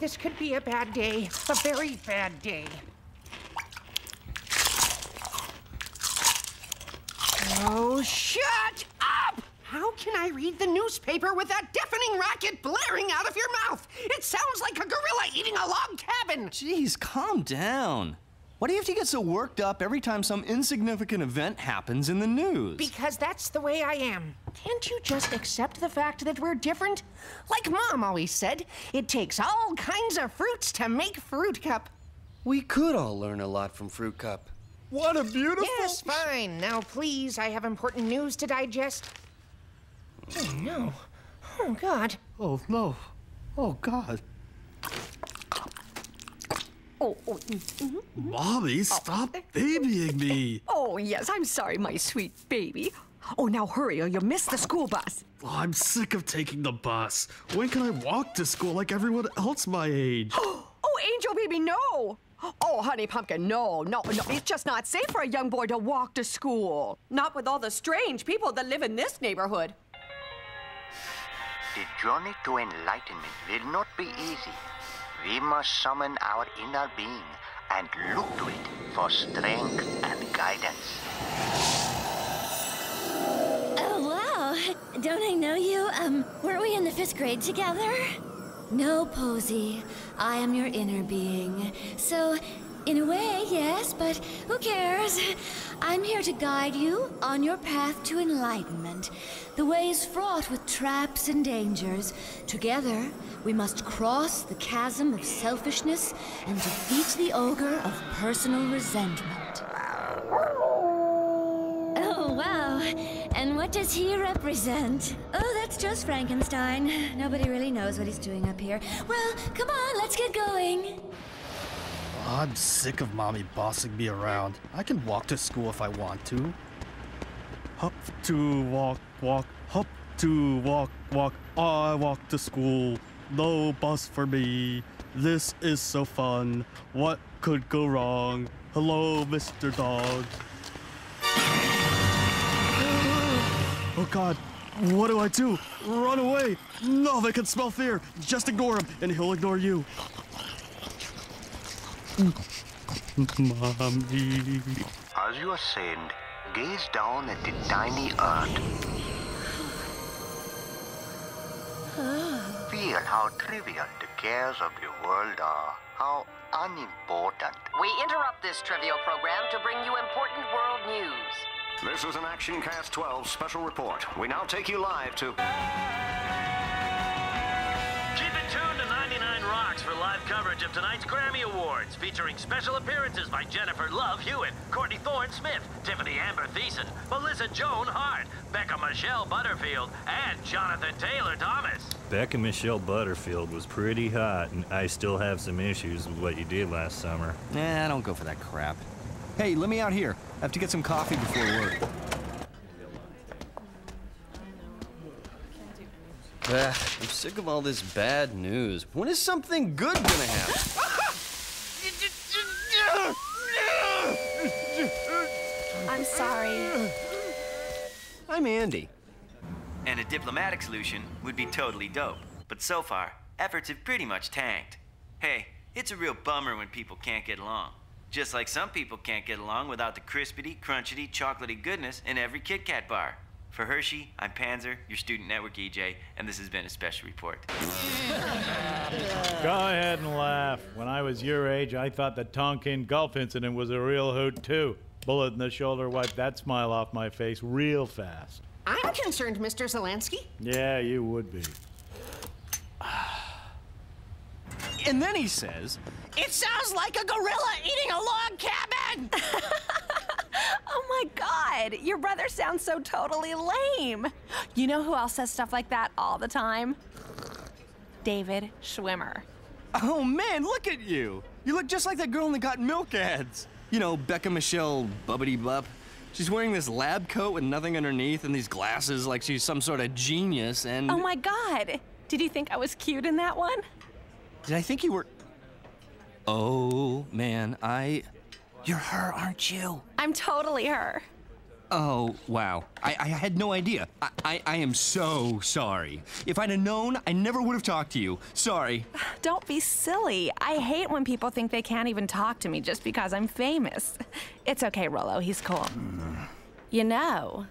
this could be a bad day. A very bad day. Oh, shut up! How can I read the newspaper with that deafening racket blaring out of your mouth? It sounds like a gorilla eating a log cabin. Jeez, calm down. Why do you have to get so worked up every time some insignificant event happens in the news? Because that's the way I am. Can't you just accept the fact that we're different? Like Mom always said, it takes all kinds of fruits to make Fruit Cup. We could all learn a lot from Fruit Cup. what a beautiful. Yes, fine. Now, please, I have important news to digest. Oh, no. Oh, God. Oh no. Oh God. Oh, oh, mm, Mommy, stop babying me. oh, yes, I'm sorry, my sweet baby. Oh, now hurry or you'll miss the school bus. Oh, I'm sick of taking the bus. When can I walk to school like everyone else my age? Oh, Angel baby, no. Oh, honey pumpkin, no, no, no. It's just not safe for a young boy to walk to school. Not with all the strange people that live in this neighborhood. The journey to enlightenment will not be easy. We must summon our inner being and look to it for strength and guidance. Oh, wow. Don't I know you? Um, weren't we in the fifth grade together? No, Posy. I am your inner being. So, in a way, yes, but who cares? I'm here to guide you on your path to enlightenment. The way is fraught with traps and dangers. Together, we must cross the chasm of selfishness and defeat the ogre of personal resentment. Oh, wow. And what does he represent? Oh, that's just Frankenstein. Nobody really knows what he's doing up here. Well, come on, let's get going. I'm sick of mommy bossing me around. I can walk to school if I want to. Hop to walk, walk, hop to walk, walk. I walk to school. No bus for me. This is so fun. What could go wrong? Hello, Mr. Dog. Oh god, what do I do? Run away! No, they can smell fear. Just ignore him, and he'll ignore you. Mommy. As you ascend, gaze down at the tiny earth. Feel how trivial the cares of the world are, how unimportant. We interrupt this trivial program to bring you important world news. This is an Action Cast 12 special report. We now take you live to. Live coverage of tonight's Grammy Awards, featuring special appearances by Jennifer Love Hewitt, Courtney Thorne Smith, Tiffani Amber Thiessen, Melissa Joan Hart, Becca Michelle Butterfield, and Jonathan Taylor Thomas. Becca Michelle Butterfield was pretty hot, and I still have some issues with what you did last summer. Nah, don't go for that crap. Hey, let me out here. I have to get some coffee before work. Ugh, I'm sick of all this bad news. When is something good gonna happen? I'm sorry. I'm Andy. And a diplomatic solution would be totally dope. But so far, efforts have pretty much tanked. Hey, it's a real bummer when people can't get along. Just like some people can't get along without the crispity, crunchity, chocolatey goodness in every Kit Kat bar. For Hershey, I'm Panzer, your Student Network EJ, and this has been a special report. Go ahead and laugh. When I was your age, I thought the Tonkin Gulf incident was a real hoot, too. Bullet in the shoulder wiped that smile off my face real fast. I'm concerned, Mr. Zelansky. Yeah, you would be. And then he says, It sounds like a gorilla eating a log cabin! God, your brother sounds so totally lame. You know who else says stuff like that all the time? David Schwimmer. Oh man, look at you! You look just like that girl in the Got Milk ads. You know, Becca Michelle Bubbity Bup. She's wearing this lab coat with nothing underneath and these glasses like she's some sort of genius and. Oh my god, did you think I was cute in that one? Did I think you were. Oh man, I. You're her, aren't you? I'm totally her. Oh, wow. I, I had no idea. I, I, I am so sorry. If I'd have known, I never would have talked to you. Sorry. Don't be silly. I hate when people think they can't even talk to me just because I'm famous. It's okay, Rolo. He's cool. You know,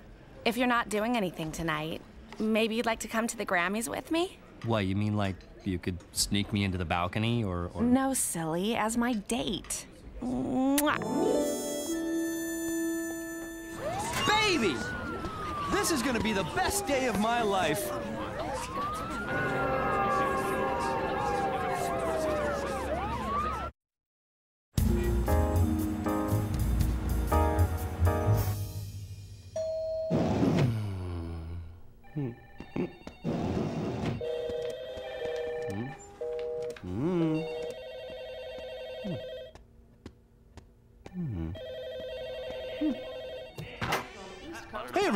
if you're not doing anything tonight, maybe you'd like to come to the Grammys with me? What, you mean like you could sneak me into the balcony or. or... No, silly, as my date. Mwah. Baby! This is gonna be the best day of my life.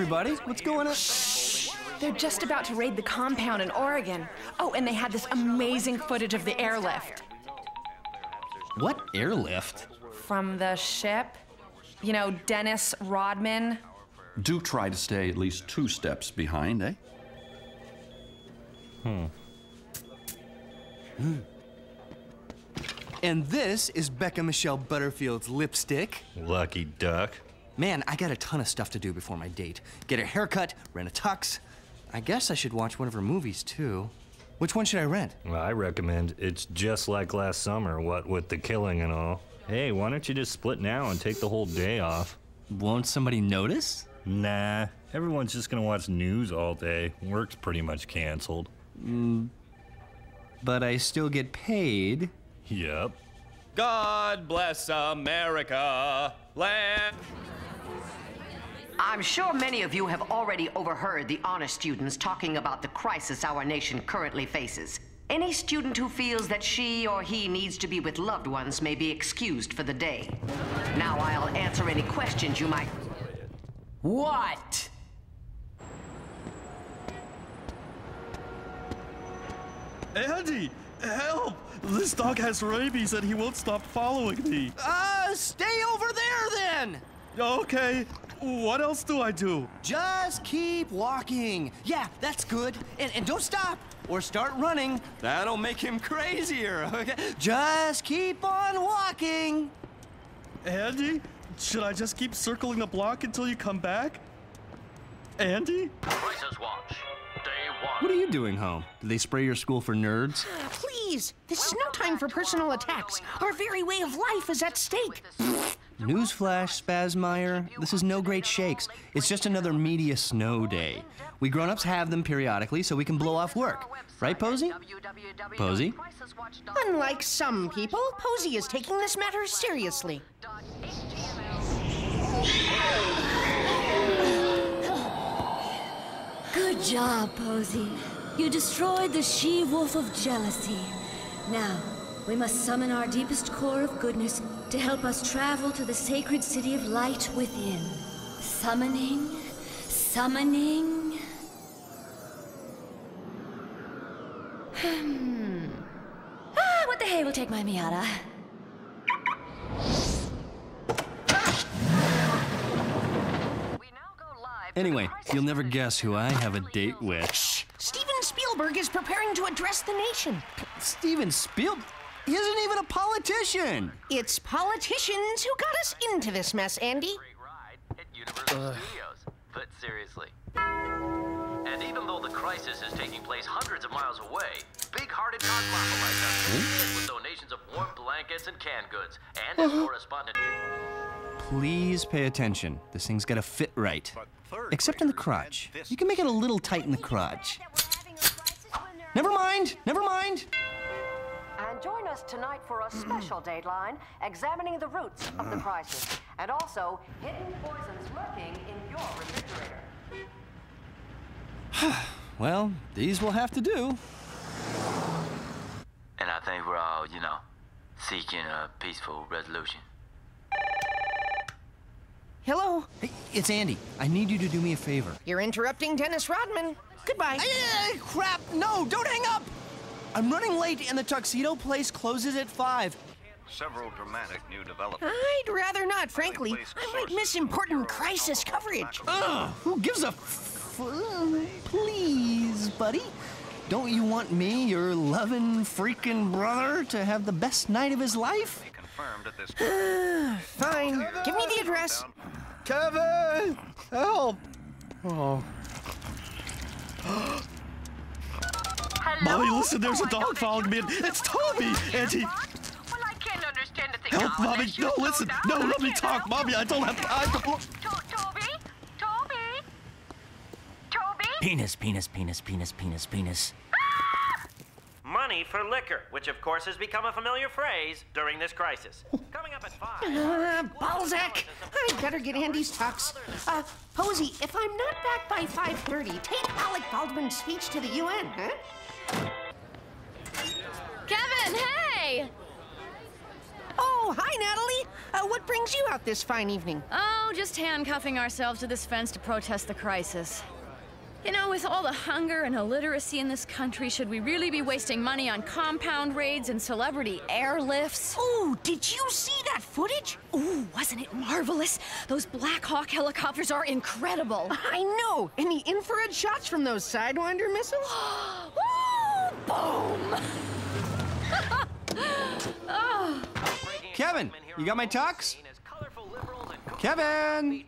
Everybody, what's going on? They're just about to raid the compound in Oregon. Oh, and they had this amazing footage of the airlift What airlift? from the ship. You know, Dennis Rodman. Do try to stay at least two steps behind, eh? Hmm. And this is Becca Michelle Butterfield's lipstick. Lucky duck. Man, I got a ton of stuff to do before my date. Get a haircut, rent a tux. I guess I should watch one of her movies too. Which one should I rent? Well, I recommend It's Just Like Last Summer, what with the killing and all. Hey, why don't you just split now and take the whole day off? Won't somebody notice? Nah, everyone's just gonna watch news all day. Work's pretty much canceled. Mm, but I still get paid. Yep. God bless America. Land. I'm sure many of you have already overheard the honor students talking about the crisis our nation currently faces. Any student who feels that she or he needs to be with loved ones may be excused for the day. Now I'll answer any questions you might. What? Andy, help! This dog has rabies and he won't stop following me. Uh, stay over there then! Okay, what else do I do? Just keep walking. Yeah, that's good. And, and don't stop or start running. That'll make him crazier. Okay? Just keep on walking. Andy, should I just keep circling the block until you come back? Andy? Crisis Watch. Day one. What are you doing home? Did they spray your school for nerds? Please, this is no time for personal attacks. Our very way of life is at stake. Newsflash, Spazmeyer, this is no great shakes. It's just another media snow day. We grown-ups have them periodically so we can blow off work. Right, Posey? Posey? Unlike some people, Posey is taking this matter seriously. Good job, Posey. You destroyed the she-wolf of jealousy. Now, we must summon our deepest core of goodness to help us travel to the sacred city of light within. Summoning, summoning. Hmm. Ah, what the hay will take my Miata? Anyway, you'll never guess who I have a date with. Steven Spielberg is preparing to address the nation. Steven Spielberg? He isn't even a politician. It's politicians who got us into this mess, Andy. Universal Studios. But seriously. And even though the crisis is taking place hundreds of miles away, big-hearted cosmopolites are pitching in with donations of warm blankets and canned goods. And as uh-huh. correspondent... Please pay attention. This thing's gotta fit right. Except in the crotch. You can make it a little tight in the crotch. Never mind, never mind. And join us tonight for a special Dateline examining the roots of the uh-huh. crisis and also hidden poisons lurking in your refrigerator. Well, these will have to do. And I think we're all, you know, seeking a peaceful resolution. Hello? Hey, it's Andy. I need you to do me a favor. You're interrupting Dennis Rodman. Goodbye. Hey, Hey, crap! No, don't hang up! I'm running late and the tuxedo place closes at 5. Several dramatic new developments. I'd rather not, frankly. I might miss important crisis coverage. Ugh, who gives a f- Please, buddy. Don't you want me, your loving freaking brother, to have the best night of his life? Confirmed at this Fine. Give me the address. Kevin! Help! Oh. Mommy, listen, there's a dog following me. It's Toby! Auntie! Well, I can't understand a thing Help, now Mommy! No, listen! down. No, let me can't talk! Mommy, I don't have time to... To- Toby? Toby? Toby? Penis, penis, penis, penis, penis, penis. Money for liquor, which of course has become a familiar phrase during this crisis. Coming up at 5. Uh, Balzac! I better get Andy's tux. Uh, Posey, if I'm not back by 5.30, take Alec Baldwin's speech to the UN, huh? Oh, hi, Natalie. Uh, what brings you out this fine evening? Oh, just handcuffing ourselves to this fence to protest the crisis. You know, with all the hunger and illiteracy in this country, should we really be wasting money on compound raids and celebrity airlifts? Ooh, did you see that footage? Ooh, wasn't it marvelous? Those Black Hawk helicopters are incredible. I know. And the infrared shots from those Sidewinder missiles? Boom! Kevin, you got my tux? Kevin!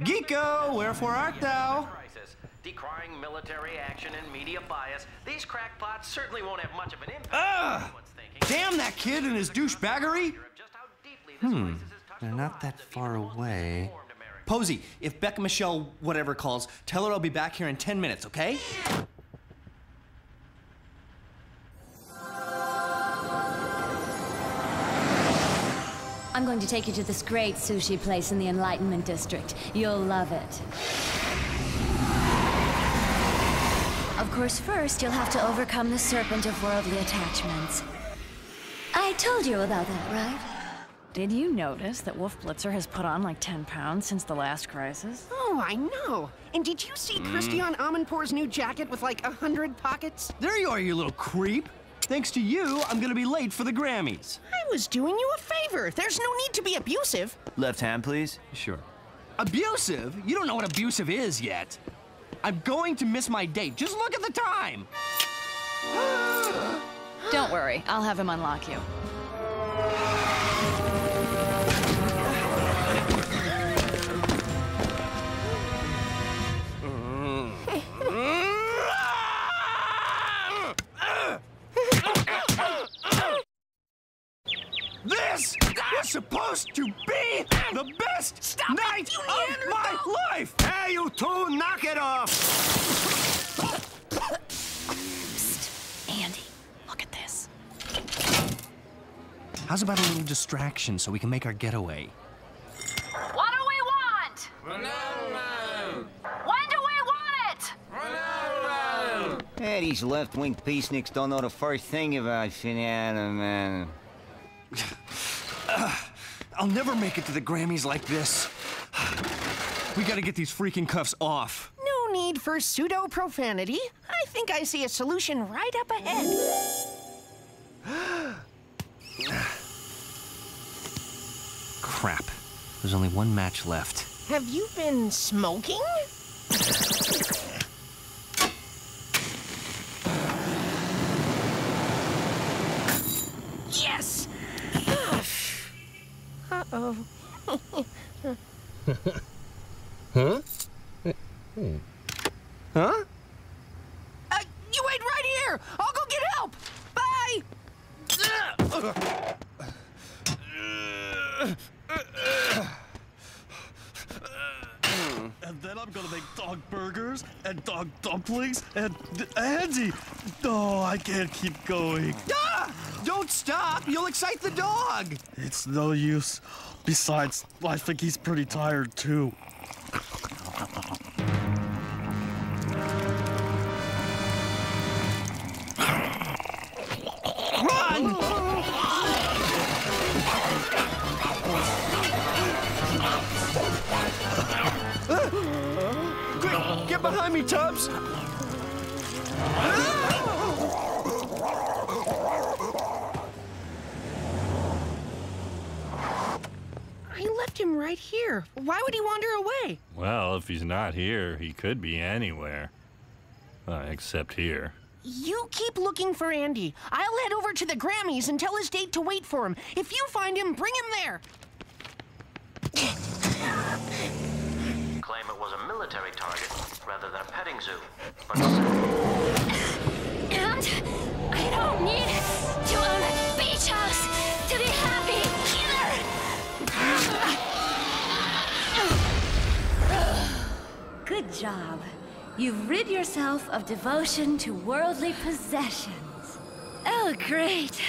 Geeko, wherefore art thou? Decrying military action and media bias, these crackpots certainly won't have much of an impact. Ugh! Damn that kid and his douchebaggery! Hmm, they're not that far away. Posey, if Becca Michelle whatever calls, tell her I'll be back here in 10 minutes, okay? I'm going to take you to this great sushi place in the Enlightenment District. You'll love it. Of course, first you'll have to overcome the serpent of worldly attachments. I told you about that, right? Did you notice that Wolf Blitzer has put on like 10 pounds since the last crisis? Oh, I know. And did you see Mm. Christiane Amanpour's new jacket with like a hundred pockets? There you are, you little creep. Thanks to you, I'm gonna be late for the Grammys. I was doing you a favor. There's no need to be abusive. Left hand, please. Sure. Abusive? You don't know what abusive is yet. I'm going to miss my date. Just look at the time. Don't worry, I'll have him unlock you. Supposed to be the best night of my life! Hey, you two, knock it off! Andy, look at this. How's about a little distraction so we can make our getaway? What do we want? Ronaldo! When do we want it? Hey, these left-wing peaceniks don't know the first thing about Shanana, man. I'll never make it to the Grammys like this. We gotta get these freaking cuffs off. No need for pseudo profanity. I think I see a solution right up ahead. Crap. There's only one match left. Have you been smoking? huh? Hmm. Huh? Uh, you wait right here! I'll go get help! Bye! And then I'm gonna make dog burgers and dog dumplings and... Andy! No, oh, I can't keep going. Ah! Don't stop! You'll excite the dog! It's no use. Besides, I think he's pretty tired too. Quick, get behind me, Tubbs! I left him right here. Why would he wander away? Well, if he's not here, he could be anywhere. Uh, except here. You keep looking for Andy. I'll head over to the Grammys and tell his date to wait for him. If you find him, bring him there. Claim it was a military target rather than a petting zoo. But And I don't need to own a beach house to be happy either. Good job. You've rid yourself of devotion to worldly possessions. Oh, great.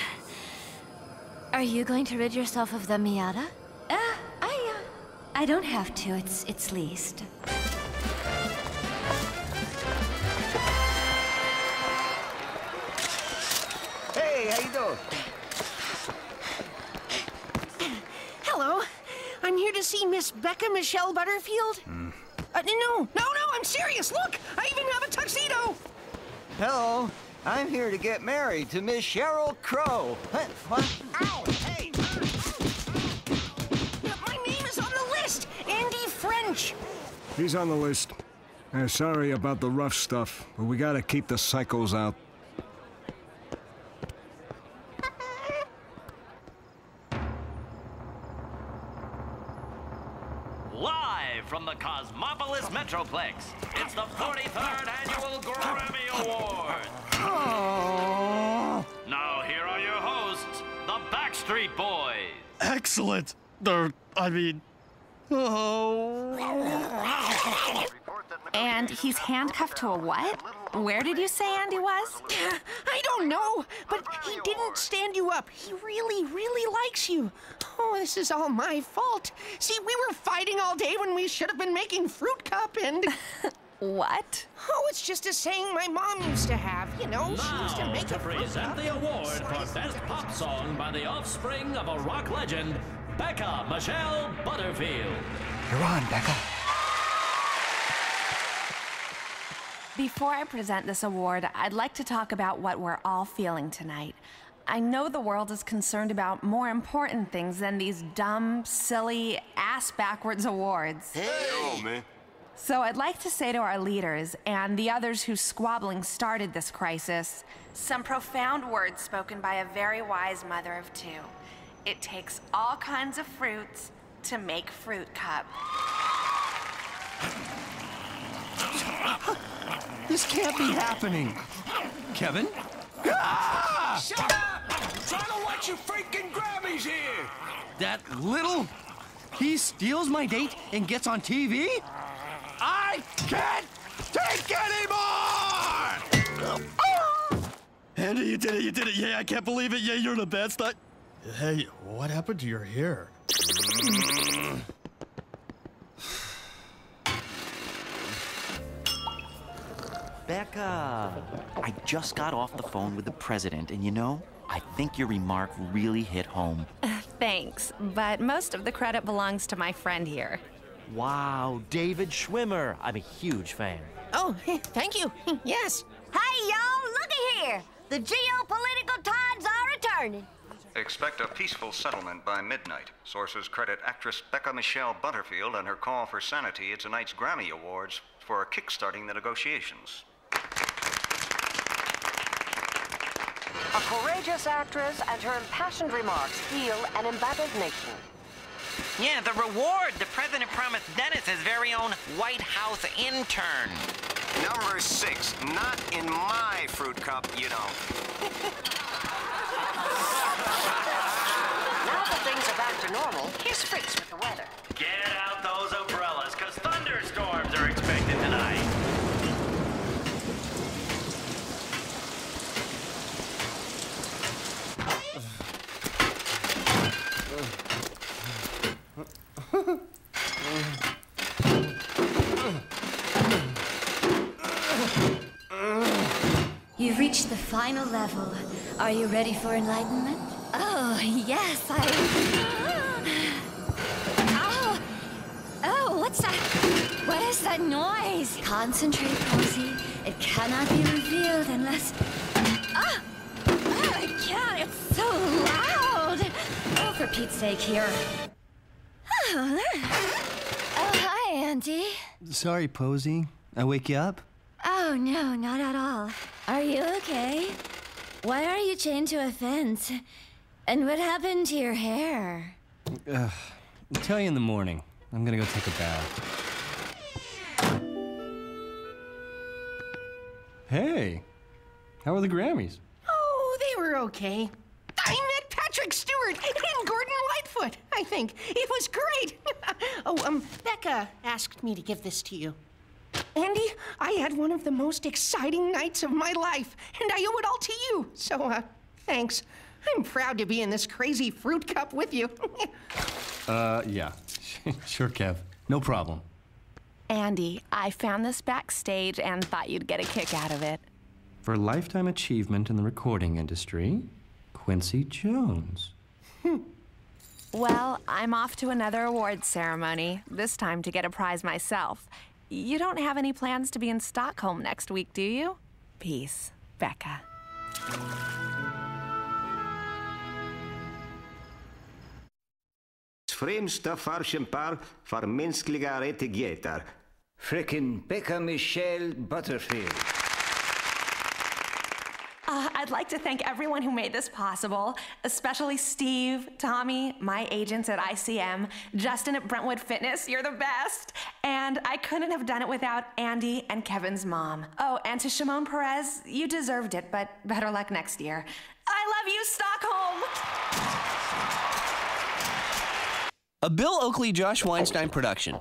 Are you going to rid yourself of the Miata? Uh, I, uh, I don't have to. It's, it's leased. Hey, how you doing? Hello. I'm here to see Miss Becca Michelle Butterfield. Uh, no, no, no, I'm serious. Look, I even have a tuxedo. Hello. I'm here to get married to Miss Sheryl Crow. Huh? What? Ow! Hey! My name is on the list. Andy French. He's on the list. Uh, sorry about the rough stuff, but we gotta keep the psychos out. Excellent. They're, I mean, oh. And he's handcuffed to a what? Where did you say Andy was? I don't know, but he didn't stand you up. He really, really likes you. Oh, this is all my fault. See, we were fighting all day when we should have been making fruit cup and. what? Oh, it's just a saying my mom used to have. You know, she used to Now, make to a fruit present cup. the award for Best Pop Song by the offspring of a rock legend, Becca Michelle Butterfield. You're on, Becca. Before I present this award, I'd like to talk about what we're all feeling tonight. I know the world is concerned about more important things than these dumb, silly, ass backwards awards. Hey, man. So I'd like to say to our leaders and the others whose squabbling started this crisis some profound words spoken by a very wise mother of two. It takes all kinds of fruits to make fruit cup. This can't be happening. Kevin? Ah! Shut up! I Trying to watch your freaking Grammys here! That little? He steals my date and gets on TV? I can't take anymore! Andy, you did it, you did it. Yeah, I can't believe it. Yeah, you're the best. I... Hey, what happened to your hair? Becca, I just got off the phone with the president, and you know, I think your remark really hit home. Thanks, but most of the credit belongs to my friend here. Wow, David Schwimmer. I'm a huge fan. Oh, thank you. Yes. Hey, y'all, looky here. The geopolitical tides are returning. Expect a peaceful settlement by midnight. Sources credit actress Becca Michelle Butterfield and her call for sanity at tonight's Grammy Awards for kickstarting the negotiations. A courageous actress and her impassioned remarks heal an embattled nation. Yeah, the reward the president promised Dennis his very own White House intern. Number six, not in my fruit cup, you don't. Now that things are back to normal, here's Fritz with the weather. Get out those umbrellas, because thunderstorms are expected tonight. You've reached the final level. Are you ready for enlightenment? Oh, yes, I. Oh! Oh, what's that? What is that noise? Concentrate, Posey. It cannot be revealed unless. Ah! Oh, I can't. It's so loud. Oh, for Pete's sake, here. Oh. Oh, hi, Auntie. Sorry, Posey. I wake you up? Oh, no, not at all. Are you okay? Why are you chained to a fence? And what happened to your hair? Ugh. I'll tell you in the morning. I'm gonna go take a bath. Hey, how are the Grammys? Oh, they were okay. I met Patrick Stewart and Gordon Lightfoot, I think. It was great. oh, um, Becca asked me to give this to you. Andy, I had one of the most exciting nights of my life, and I owe it all to you. So, uh, thanks. I'm proud to be in this crazy fruit cup with you. Uh, yeah. sure, Kev. No problem. Andy, I found this backstage and thought you'd get a kick out of it. For lifetime achievement in the recording industry, Quincy Jones. Well, I'm off to another awards ceremony, this time to get a prize myself. You don't have any plans to be in Stockholm next week, do you? Peace, Becca. Fröken Becca Michelle Butterfield. Uh, I'd like to thank everyone who made this possible, especially Steve, Tommy, my agents at ICM, Justin at Brentwood Fitness, you're the best. And I couldn't have done it without Andy and Kevin's mom. Oh, and to Shimon Peres, you deserved it, but better luck next year. I love you, Stockholm! A Bill Oakley Josh Weinstein production.